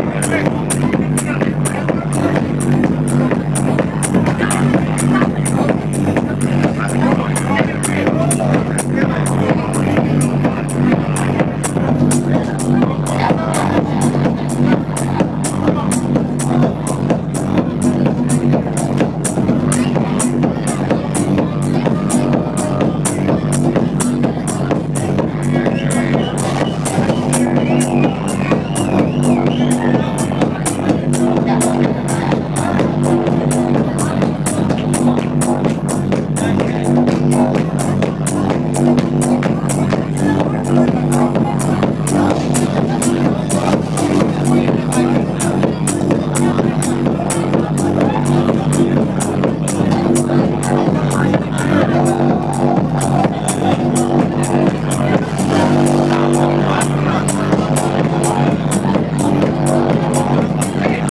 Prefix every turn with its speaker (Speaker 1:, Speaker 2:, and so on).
Speaker 1: Hey, hey.